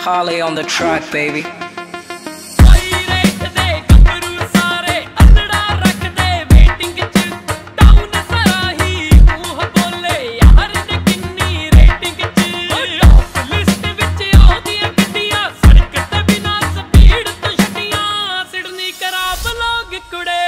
Harley on the track, baby. Somebody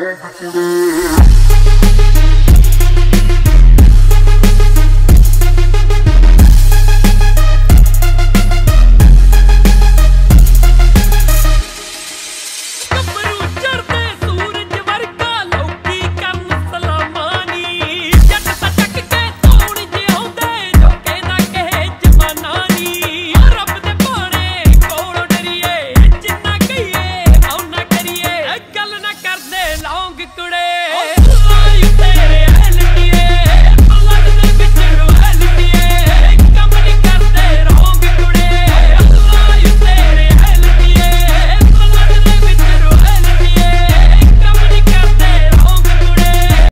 hurt.